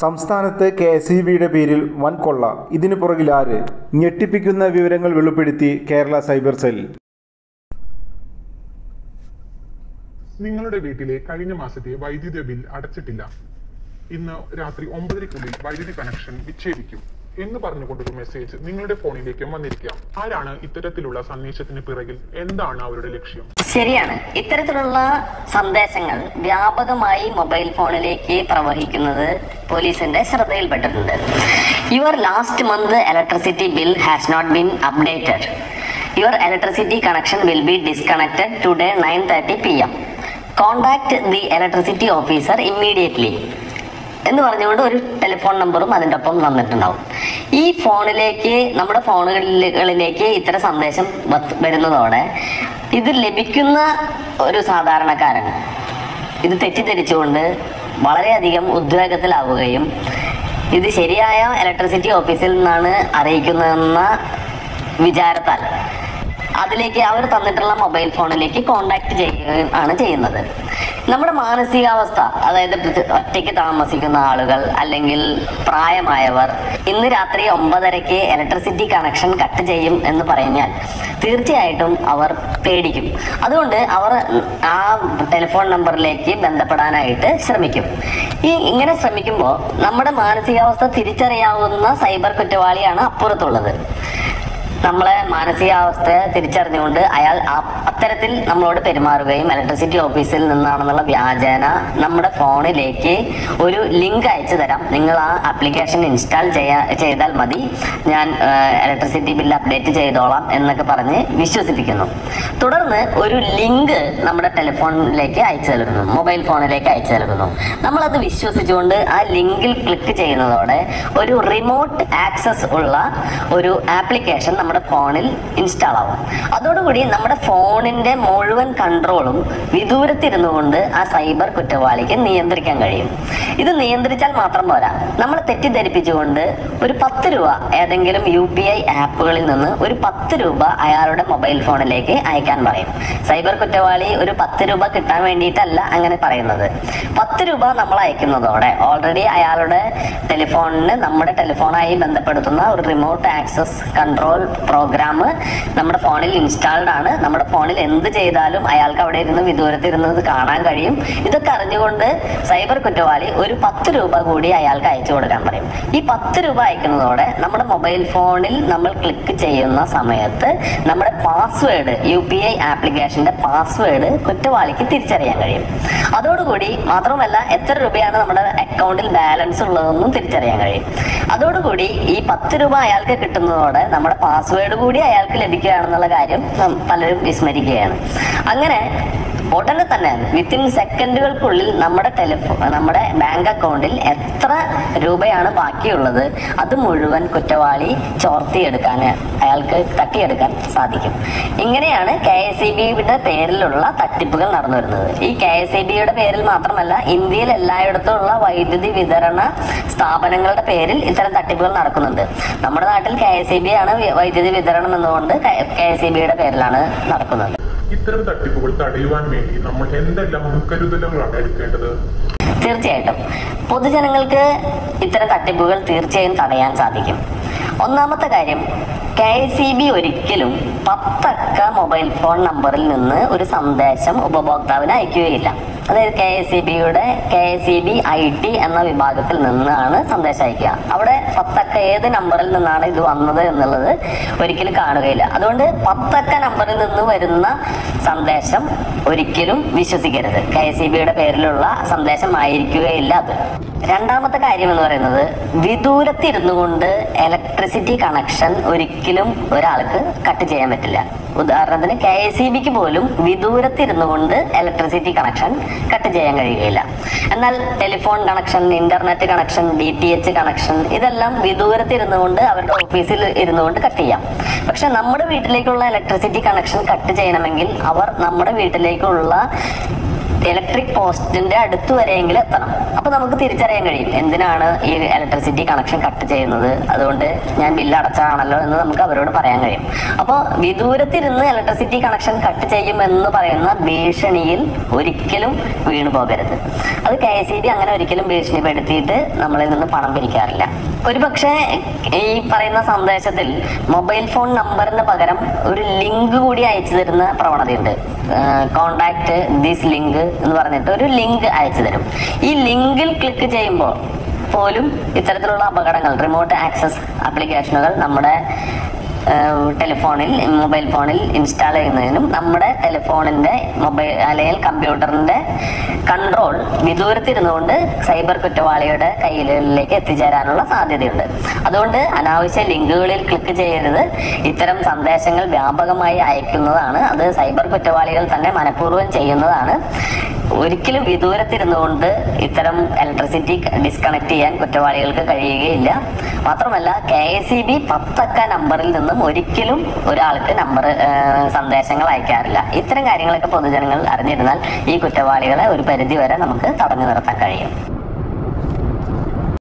സംസ്ഥാനത്ത് K S E ബിയുടെ പേരിൽ വൻ കൊള്ള. ഇതിനു പുറകിൽ ആര്? ഞെട്ടിപ്പിക്കുന്ന വിവരങ്ങൾ വെളിപ്പെടുത്തി കേരള സൈബർ സെൽ. നിങ്ങളുടെ വീട്ടിലെ കഴിഞ്ഞ മാസത്തെ വൈദ്യുതി ബിൽ അടച്ചിട്ടില്ല. ഇന്ന് രാത്രി ഒമ്പതരയ്ക്കുള്ളിൽ വൈദ്യുതി കണക്ഷൻ വിച്ഛേദിക്കും എന്ന് പറഞ്ഞുകൊണ്ടൊരു മെസ്സേജ് നിങ്ങളുടെ ഫോണിലേക്കും വന്നിരിക്കാം. ആരാണ് ഇത്തരത്തിലുള്ള സന്ദേശത്തിന് പിറകിൽ? എന്താണ് അവരുടെ ലക്ഷ്യം? ശരിയാണ്. ഇത്തരത്തിലുള്ള സന്ദേശങ്ങൾ വ്യാപകമായി മൊബൈൽ ഫോണിലേക്ക് പ്രവഹിക്കുന്നത് പോലീസിന്റെ ശ്രദ്ധയിൽപ്പെട്ടിട്ടുണ്ട്. Your last month electricity bill has not been updated your electricity connection will be disconnected today nine thirty P M contact the electricity officer immediately എന്ന് പറഞ്ഞുകൊണ്ട് ഒരു ടെലിഫോൺ നമ്പറും അതിന്റെ ഒപ്പം വന്നിട്ടുണ്ടാവും. ഈ ഫോണിലേക്ക് നമ്മുടെ ഫോണുകളിലേക്ക് ഇത്തരം സന്ദേശം വരുന്നതോടെ ഇത് ലഭിക്കുന്ന ഒരു സാധാരണക്കാരൻ. ഇത് തെറ്റിദ്ധരിച്ചുകൊണ്ട് വളരെയധികം ഉദ്വേഗത്തിലാവുകയും ഇത് ശരിയായ ഇലക്ട്രിസിറ്റി ഓഫീസിൽ നിന്നാണ് അറിയിക്കുന്നതെന്ന വിചാരത്താൽ അതിലേക്ക് അവർ തന്നിട്ടുള്ള മൊബൈൽ ഫോണിലേക്ക് കോണ്ടാക്ട് ചെയ്യുകയും ആണ് ചെയ്യുന്നത്. നമ്മുടെ മാനസികാവസ്ഥ അതായത് ഒറ്റയ്ക്ക് താമസിക്കുന്ന ആളുകൾ അല്ലെങ്കിൽ പ്രായമായവർ ഇന്ന് രാത്രി ഒമ്പതരയ്ക്ക് ഇലക്ട്രിസിറ്റി കണക്ഷൻ കട്ട് ചെയ്യും എന്ന് പറഞ്ഞാൽ തീർച്ചയായിട്ടും അവർ പേടിക്കും. അതുകൊണ്ട് അവർ ആ ടെലിഫോൺ നമ്പറിലേക്ക് ബന്ധപ്പെടാനായിട്ട് ശ്രമിക്കും. ഈ ഇങ്ങനെ ശ്രമിക്കുമ്പോൾ നമ്മുടെ മാനസികാവസ്ഥ തിരിച്ചറിയാവുന്ന സൈബർ കുറ്റവാളിയാണ് അപ്പുറത്തുള്ളത്. നമ്മളെ മാനസികാവസ്ഥ തിരിച്ചറിഞ്ഞുകൊണ്ട് അയാൾ അത്തരത്തിൽ നമ്മളോട് പെരുമാറുകയും ഇലക്ട്രിസിറ്റി ഓഫീസിൽ നിന്നാണെന്നുള്ള വ്യാജേന നമ്മുടെ ഫോണിലേക്ക് ഒരു ലിങ്ക് അയച്ചു തരാം. നിങ്ങൾ ആ ആപ്ലിക്കേഷൻ ഇൻസ്റ്റാൾ ചെയ്യാ ചെയ്താൽ മതി. ഞാൻ ഇലക്ട്രിസിറ്റി ബില്ല് അപ്ഡേറ്റ് ചെയ്തോളാം എന്നൊക്കെ പറഞ്ഞ് വിശ്വസിപ്പിക്കുന്നു. തുടർന്ന് ഒരു ലിങ്ക് നമ്മുടെ ടെലിഫോണിലേക്ക് അയച്ചു നൽകുന്നു. മൊബൈൽ ഫോണിലേക്ക് അയച്ചു നൽകുന്നു. നമ്മളത് വിശ്വസിച്ചുകൊണ്ട് ആ ലിങ്കിൽ ക്ലിക്ക് ചെയ്യുന്നതോടെ ഒരു റിമോട്ട് ആക്സസ് ഉള്ള ഒരു ആപ്ലിക്കേഷൻ നമ്മുടെ ഫോണിൽ ഇൻസ്റ്റാൾ ആവും. അതോടുകൂടി നമ്മുടെ ഫോണിന്റെ മുഴുവൻ കൺട്രോളും വിദൂരത്തിരുന്നു കൊണ്ട് ആ സൈബർ കുറ്റവാളിക്ക് നിയന്ത്രിക്കാൻ കഴിയും. ഇത് നിയന്ത്രിച്ചാൽ മാത്രം പോരാ. നമ്മൾ തെറ്റിദ്ധരിപ്പിച്ചുകൊണ്ട് ഒരു പത്ത് രൂപ ഏതെങ്കിലും യു പി ഐ ആപ്പുകളിൽ നിന്ന് ഒരു പത്ത് രൂപ അയാളുടെ മൊബൈൽ ഫോണിലേക്ക് അയക്കാൻ പറയും. സൈബർ കുറ്റവാളി ഒരു പത്ത് രൂപ കിട്ടാൻ വേണ്ടിയിട്ടല്ല അങ്ങനെ പറയുന്നത്. പത്ത് രൂപ നമ്മൾ അയക്കുന്നതോടെ ഓൾറെഡി അയാളുടെ ടെലിഫോണിന് നമ്മുടെ ടെലിഫോണായി ബന്ധപ്പെടുത്തുന്ന ഒരു റിമോട്ട് ആക്സസ് കൺട്രോൾ പ്രോഗ്രാം നമ്മുടെ ഫോണിൽ ഇൻസ്റ്റാൾഡ് ആണ്. നമ്മുടെ ഫോണിൽ എന്ത് ചെയ്താലും അയാൾക്ക് അവിടെ ഇരുന്ന് വിദൂരത്തിരുന്നത് കാണാൻ കഴിയും. ഇതൊക്കെ അറിഞ്ഞുകൊണ്ട് സൈബർ കുറ്റവാളി ഒരു പത്ത് രൂപ കൂടി അയാൾക്ക് അയച്ചു കൊടുക്കാൻ പറയും. ഈ പത്ത് രൂപ അയക്കുന്നതോടെ നമ്മുടെ മൊബൈൽ ഫോണിൽ നമ്മൾ ക്ലിക്ക് ചെയ്യുന്ന സമയത്ത് നമ്മുടെ പാസ്വേഡ് യു പി ഐ ആപ്ലിക്കേഷന്റെ പാസ്വേഡ് കുറ്റവാളിക്ക് തിരിച്ചറിയാൻ കഴിയും. അതോടുകൂടി മാത്രമല്ല എത്ര രൂപയാണ് നമ്മുടെ അക്കൗണ്ടിൽ ബാലൻസ് ഉള്ളതെന്നും തിരിച്ചറിയാൻ കഴിയും. അതോടുകൂടി ഈ പത്ത് രൂപ അയാൾക്ക് കിട്ടുന്നതോടെ നമ്മുടെ പാസ്വേഡ് കൂടി അയാൾക്ക് ലഭിക്കുകയാണെന്നുള്ള കാര്യം പലരും വിസ്മരിക്കുകയാണ്. അങ്ങനെ ഉടനെ തന്നെ വിത്തിൻ സെക്കൻഡുകൾക്കുള്ളിൽ നമ്മുടെ ടെലിഫോൺ നമ്മുടെ ബാങ്ക് അക്കൗണ്ടിൽ എത്ര രൂപയാണ് ബാക്കിയുള്ളത് അത് മുഴുവൻ കുറ്റവാളി ചോർത്തിയെടുക്കാൻ അയാൾക്ക് തട്ടിയെടുക്കാൻ സാധിക്കും. ഇങ്ങനെയാണ് കെ എസ് ഇ ബിയുടെ പേരിലുള്ള തട്ടിപ്പുകൾ നടന്നു വരുന്നത് ഈ കെ എസ് ഇ ബിയുടെ പേരിൽ മാത്രമല്ല ഇന്ത്യയിൽ എല്ലായിടത്തും ഉള്ള വൈദ്യുതി വിതരണ സ്ഥാപനങ്ങളുടെ പേരിൽ ഇത്തരം തട്ടിപ്പുകൾ നടക്കുന്നുണ്ട്. നമ്മുടെ നാട്ടിൽ കെ എസ് ഇ ബി ആണ് വൈദ്യുതി വിതരണം എന്നുകൊണ്ട് കെ എസ് ഇ ബിയുടെ പേരിലാണ് നടക്കുന്നത്. ഇത്തരം തട്ടിപ്പുകൾ തടയുവാൻ വേണ്ടി നമ്മൾ എന്തെല്ലാം മുൻകരുതലുകളാണ് എടുക്കേണ്ടത്? തീർച്ചയായിട്ടും. പൊതുജനങ്ങൾക്ക് ഇത്തരം തട്ടിപ്പുകൾ തീർച്ചയായും തടയാൻ സാധിക്കും. ഒന്നാമത്തെ കാര്യം കെ സി ബി ഒരിക്കലും പത്തക്ക മൊബൈൽ ഫോൺ നമ്പറിൽ നിന്ന് ഒരു സന്ദേശം ഉപഭോക്താവിന് അയക്കുകയില്ല. അതായത് കെ എസ് സി ബിയുടെ K S C B I T എന്ന വിഭാഗത്തിൽ നിന്നാണ് സന്ദേശം അയക്കുക. അവിടെ പത്തക്ക ഏത് നമ്പറിൽ നിന്നാണ് ഇത് വന്നത് എന്നുള്ളത് ഒരിക്കലും കാണുകയില്ല. അതുകൊണ്ട് പത്തക്ക നമ്പറിൽ നിന്ന് വരുന്ന സന്ദേശം ഒരിക്കലും വിശ്വസിക്കരുത്. കെ എസ് ബിയുടെ പേരിലുള്ള സന്ദേശം ആയിരിക്കുകയില്ല അത്. രണ്ടാമത്തെ കാര്യം എന്ന് പറയുന്നത് വിദൂരത്തിരുന്നു കൊണ്ട് ഇലക്ട്രിസിറ്റി കണക്ഷൻ ഒരിക്കലും ഒരാൾക്ക് കട്ട് ചെയ്യാൻ പറ്റില്ല. ഉദാഹരണത്തിന് കെ എസ് ഇ ബിക്ക് പോലും വിദൂരത്തിരുന്നു കൊണ്ട് ഇലക്ട്രിസിറ്റി കണക്ഷൻ കട്ട് ചെയ്യാൻ കഴിയുകയില്ല. എന്നാൽ telephone connection internet connection D T H connection ഇതെല്ലാം വിദൂരത്തിരുന്നു കൊണ്ട് അവരുടെ ഓഫീസിൽ ഇരുന്നു കൊണ്ട് കട്ട് ചെയ്യാം. പക്ഷെ നമ്മുടെ വീട്ടിലേക്കുള്ള ഇലക്ട്രിസിറ്റി കണക്ഷൻ കട്ട് ചെയ്യണമെങ്കിൽ അവർ നമ്മുടെ വീട്ടിലേക്കുള്ള ഇലക്ട്രിക് പോസ്റ്റിന്റെ അടുത്ത് വരെയെങ്കിലും എത്തണം. അപ്പൊ നമുക്ക് തിരിച്ചറിയാൻ കഴിയും. എന്തിനാണ് ഈ ഇലക്ട്രിസിറ്റി കണക്ഷൻ കട്ട് ചെയ്യുന്നത്? അതുകൊണ്ട് ഞാൻ ബില്ല് അടച്ചതാണല്ലോ എന്ന് നമുക്ക് അവരോട് പറയാൻ കഴിയും. അപ്പോൾ വിദൂരത്തിരുന്ന് ഇലക്ട്രിസിറ്റി കണക്ഷൻ കട്ട് ചെയ്യുമെന്ന് പറയുന്ന ഭീഷണിയിൽ ഒരിക്കലും വീണു പോകരുത് അത് കെ അങ്ങനെ ഒരിക്കലും ഭീഷണിപ്പെടുത്തിയിട്ട് നമ്മളിൽ നിന്ന് പണം പിരിക്കാറില്ല. ഒരുപക്ഷെ ഈ പറയുന്ന സന്ദേശത്തിൽ മൊബൈൽ ഫോൺ നമ്പറിന് പകരം ഒരു ലിങ്ക് കൂടി അയച്ചു തരുന്ന പ്രവണതയുണ്ട്. കോണ്ടാക്ട് ദിസ് ലിങ്ക് എന്ന് പറഞ്ഞിട്ട് ഒരു ലിങ്ക് അയച്ചു തരും. ഈ ലിങ്കിൽ ക്ലിക്ക് ചെയ്യുമ്പോൾ പോലും ഇത്തരത്തിലുള്ള അപകടങ്ങൾ റിമോട്ട് ആക്സസ് ആപ്ലിക്കേഷനുകൾ നമ്മുടെ ടെലിഫോണിൽ മൊബൈൽ ഫോണിൽ ഇൻസ്റ്റാൾ ചെയ്യുന്നതിനും നമ്മുടെ ടെലിഫോണിന്റെ മൊബൈൽ അല്ലെങ്കിൽ കമ്പ്യൂട്ടറിന്റെ കൺട്രോൾ വിദൂരത്തിരുന്നുകൊണ്ട് സൈബർ കുറ്റവാളിയുടെ കയ്യിലേക്ക് എത്തിച്ചേരാനുള്ള സാധ്യതയുണ്ട്. അതുകൊണ്ട് അനാവശ്യ ലിങ്കുകളിൽ ക്ലിക്ക് ചെയ്യരുത്. ഇത്തരം സന്ദേശങ്ങൾ വ്യാപകമായി അയക്കുന്നതാണ്. അത് സൈബർ കുറ്റവാളികൾ തന്നെ മനഃപൂർവം ചെയ്യുന്നതാണ്. ഒരിക്കലും വിദൂരത്തിരുന്നുകൊണ്ട് ഇത്തരം ഇലക്ട്രിസിറ്റി ഡിസ്കണക്ട് ചെയ്യാൻ കുറ്റവാളികൾക്ക് കഴിയുകയില്ല. മാത്രമല്ല കെ എസ് ഇ ബി പത്തക്ക നമ്പറിൽ നിന്നും ഒരിക്കലും ഒരാൾക്ക് നമ്പർ സന്ദേശങ്ങൾ അയക്കാറില്ല. ഇത്തരം കാര്യങ്ങളൊക്കെ പൊതുജനങ്ങൾ അറിഞ്ഞിരുന്നാൽ ഈ കുറ്റവാളികളെ ഒരു പരിധി വരെ നമുക്ക് തടഞ്ഞു നിർത്താൻ കഴിയും.